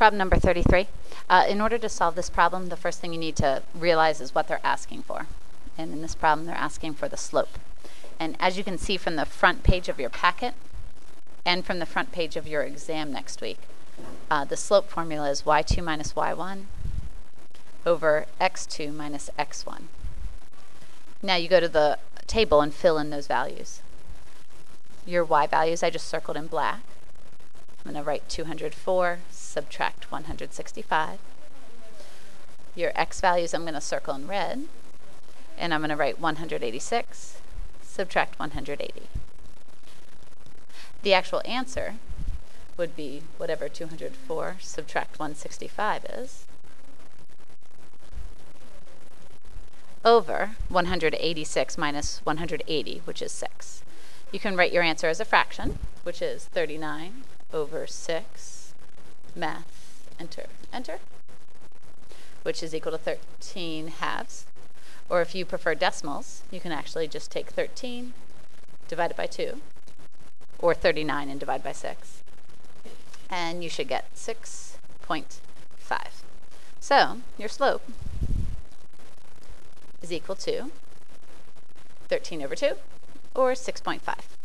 Problem number 33. Uh, in order to solve this problem, the first thing you need to realize is what they're asking for. And in this problem, they're asking for the slope. And as you can see from the front page of your packet and from the front page of your exam next week, uh, the slope formula is y2 minus y1 over x2 minus x1. Now you go to the table and fill in those values. Your y values I just circled in black. I'm going to write 204, subtract 165. Your x values I'm going to circle in red. And I'm going to write 186, subtract 180. The actual answer would be whatever 204 subtract 165 is, over 186 minus 180, which is 6. You can write your answer as a fraction, which is 39 over 6, math, enter, enter, which is equal to 13 halves. Or if you prefer decimals, you can actually just take 13 divided by 2, or 39 and divide by 6. And you should get 6.5. So, your slope is equal to 13 over 2, or 6.5.